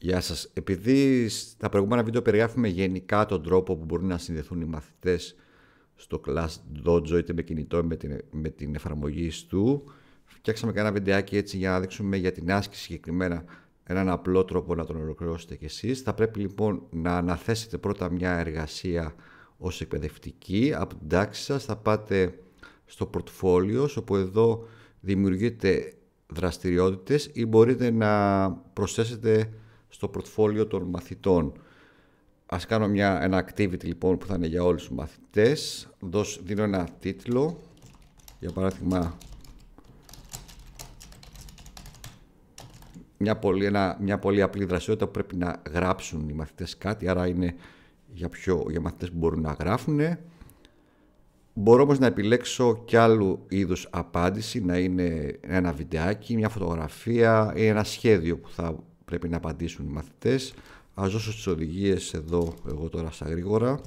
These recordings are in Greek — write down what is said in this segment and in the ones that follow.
Γεια σας. Επειδή στα προηγούμενα βίντεο περιγράφουμε γενικά τον τρόπο που μπορούν να συνδεθούν οι μαθητές στο Class Dojo είτε με κινητό με την, με την εφαρμογή του, φτιάξαμε και ένα βιντεάκι έτσι για να δείξουμε για την άσκηση συγκεκριμένα έναν απλό τρόπο να τον ολοκληρώσετε κι εσείς. Θα πρέπει λοιπόν να αναθέσετε πρώτα μια εργασία ως εκπαιδευτική. Από την τάξη σας θα πάτε στο portfolio, όπου εδώ δημιουργείτε δραστηριότητες ή μπορείτε να προσθέσετε στο portfolio των μαθητών. Ας κάνω μια, ένα activity λοιπόν που θα είναι για όλους τους μαθητές. Δώσ, δίνω ένα τίτλο, για παράδειγμα μια πολύ, ένα, μια πολύ απλή δραστηριότητα που πρέπει να γράψουν οι μαθητές κάτι, άρα είναι για, πιο, για μαθητές που μπορούν να γράφουν. Μπορώ όμως να επιλέξω κι άλλου είδους απάντηση, να είναι ένα βιντεάκι, μια φωτογραφία ή ένα σχέδιο που θα πρέπει να απαντήσουν οι μαθητές. Ας δώσω τις οδηγίες εδώ, εγώ τώρα στα γρήγορα.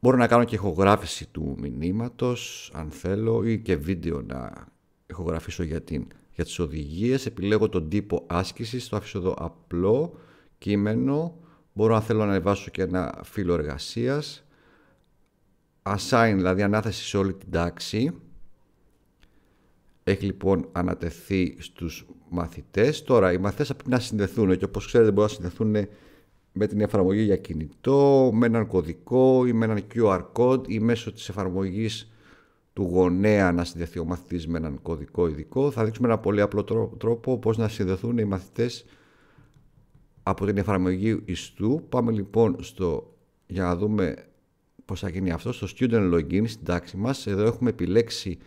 Μπορώ να κάνω και ηχογράφηση του μηνύματος, αν θέλω, ή και βίντεο να ηχογραφήσω για, την, για τις οδηγίες. Επιλέγω τον τύπο άσκησης, το αφήσω εδώ απλό, κείμενο. Μπορώ αν θέλω να ανεβάσω και ένα φύλλο εργασίας. Assign, δηλαδή ανάθεση σε όλη την τάξη. Έχει λοιπόν ανατεθεί στους μαθητές. Τώρα οι μαθητές θα πρέπει να συνδεθούν και όπως ξέρετε μπορούν να συνδεθούν με την εφαρμογή για κινητό, με έναν κωδικό ή με έναν QR code ή μέσω της εφαρμογής του γονέα να συνδεθεί ο μαθητής με έναν κωδικό ειδικό. Θα δείξουμε ένα πολύ απλό τρόπο πώς να συνδεθούν οι μαθητές από την εφαρμογή ιστού. Πάμε λοιπόν στο, για να δούμε πώς θα γίνει αυτό, στο Student Login στην τάξη μας. Εδώ έχουμε επιλέξει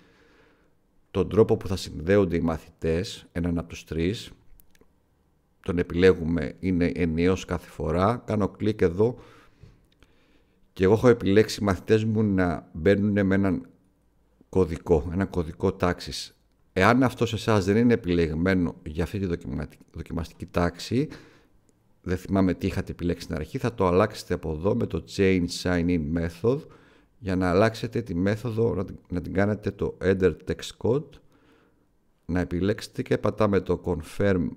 τον τρόπο που θα συνδέονται οι μαθητές, έναν από τους τρεις, τον επιλέγουμε, είναι ενιαίος κάθε φορά, κάνω κλικ εδώ και εγώ έχω επιλέξει οι μαθητές μου να μπαίνουν με έναν κωδικό, έναν κωδικό τάξης. Εάν αυτό σε εσάς δεν είναι επιλεγμένο για αυτή τη δοκιμαστική τάξη, δεν θυμάμαι τι είχατε επιλέξει στην αρχή, θα το αλλάξετε από εδώ με το Change Sign In Method για να αλλάξετε τη μέθοδο, να την κάνετε το Enter Text Code, να επιλέξετε και πατάμε το Confirm.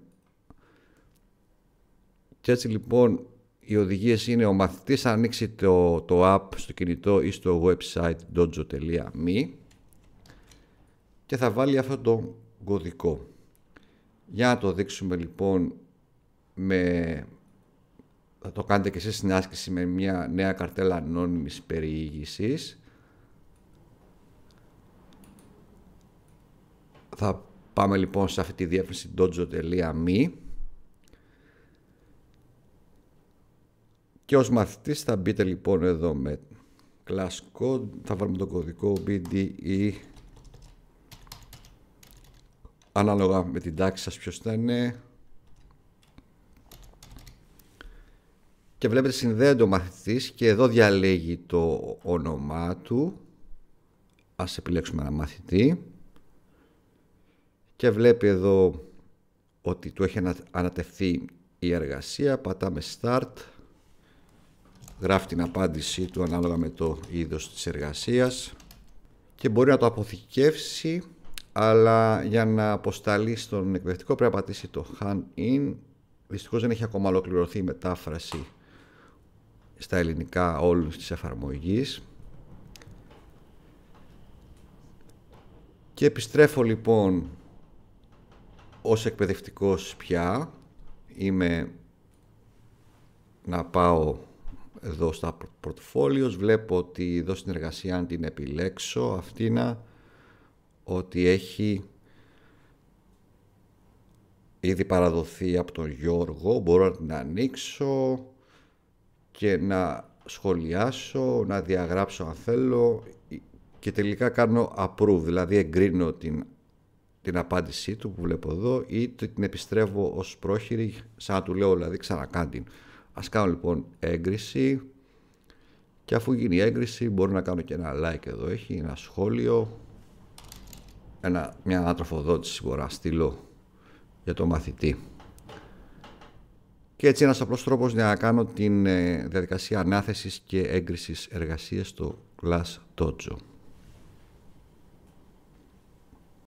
Και έτσι λοιπόν οι οδηγίες είναι ο μαθητής θα ανοίξει το, το app στο κινητό ή στο website dojo.me και θα βάλει αυτό το κωδικό. Για να το δείξουμε λοιπόν με θα το κάνετε και εσείς στην άσκηση με μια νέα καρτέλα ανώνυμης περιήγησης. Θα πάμε λοιπόν σε αυτή τη διεύθυνση dojo.me και ως μαθητής θα μπείτε λοιπόν εδώ με class code, θα βάλουμε το κωδικό BDE ανάλογα με την τάξη σας ποιος θα είναι και βλέπετε συνδέεται ο μαθητής και εδώ διαλέγει το όνομά του. Ας επιλέξουμε ένα μαθητή. Και βλέπει εδώ ότι του έχει ανατευθεί η εργασία. Πατάμε start. Γράφει την απάντησή του ανάλογα με το είδος της εργασίας. Και μπορεί να το αποθηκεύσει αλλά για να αποσταλεί στον εκπαιδευτικό πρέπει να πατήσει το hand in. Δυστυχώς δεν έχει ακόμα ολοκληρωθεί η μετάφραση στα ελληνικά όλους της εφαρμογής. Και επιστρέφω λοιπόν ως εκπαιδευτικός πια. Είμαι να πάω εδώ στα πορτοφόλιος βλέπω ότι εδώ στην εργασία αν την επιλέξω αυτήνα ότι έχει ήδη παραδοθεί από τον Γιώργο. Μπορώ να την ανοίξω και να σχολιάσω, να διαγράψω αν θέλω και τελικά κάνω approve, δηλαδή εγκρίνω την, την απάντησή του που βλέπω εδώ ή την επιστρέφω ως πρόχειρη σαν να του λέω δηλαδή ξανακάνει. Ας κάνω λοιπόν έγκριση και αφού γίνει η έγκριση μπορώ να κάνω και ένα like εδώ έχει, ένα σχόλιο, ένα, μια ανατροφοδότηση μπορώ να στείλω για το μαθητή. Και έτσι ένας απλός τρόπος για να κάνω την ε, διαδικασία ανάθεσης και έγκρισης εργασίας στο Class Dojo.